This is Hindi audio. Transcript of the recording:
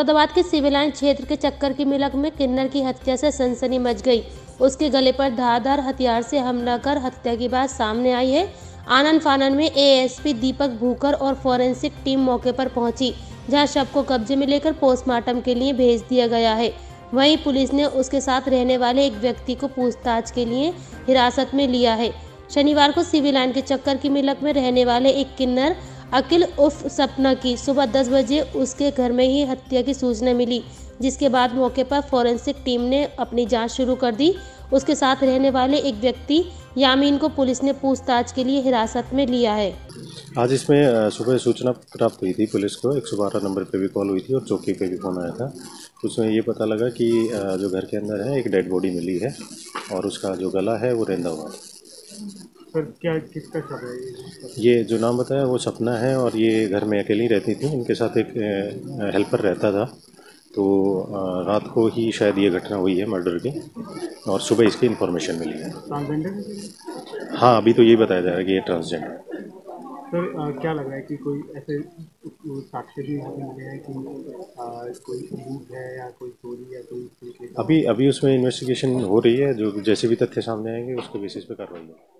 मुरादाबाद के सिविल लाइन क्षेत्र के चक्कर की मिलक में किन्नर की हत्या से सनसनी मच गई। उसके गले पर धारदार हथियार से हमला कर हत्या की बात सामने आई है। आनंद फानन में एएसपी दीपक भूकर और फोरेंसिक टीम मौके पर पहुँची, जहाँ शव को कब्जे में लेकर पोस्टमार्टम के लिए भेज दिया गया है। वहीं पुलिस ने उसके साथ रहने वाले एक व्यक्ति को पूछताछ के लिए हिरासत में लिया है। शनिवार को सिविल लाइन के चक्कर की मिलक में रहने वाले एक किन्नर अकिल उर्फ़ सपना की सुबह 10 बजे उसके घर में ही हत्या की सूचना मिली, जिसके बाद मौके पर फॉरेंसिक टीम ने अपनी जाँच शुरू कर दी। उसके साथ रहने वाले एक व्यक्ति यामीन को पुलिस ने पूछताछ के लिए हिरासत में लिया है। आज इसमें सुबह सूचना प्राप्त हुई थी पुलिस को 112 नंबर पे भी कॉल हुई थी और चौकी पे भी फ़ोन आया था। उसमें ये पता लगा कि जो घर के अंदर है, एक डेड बॉडी मिली है और उसका जो गला है वो रेंदा हुआ है सर क्या किसका शव है ये? जो नाम बताया वो सपना है और ये घर में अकेली रहती थी। इनके साथ एक हेल्पर रहता था। तो रात को ही शायद ये घटना हुई है मर्डर की और सुबह इसकी इन्फॉर्मेशन मिली है। ट्रांसजेंडर हाँ अभी तो यही बताया जा रहा है कि ये ट्रांसजेंडर सर क्या लग रहा है कि कोई ऐसे साक्ष्य भी मिले हैं कि कोई लूट है या कोई चोरी या कोई अभी अभी उसमें इन्वेस्टिगेशन हो रही है जो जैसे भी तथ्य सामने आएँगे उसके बेसिस पे कार्रवाई होगी।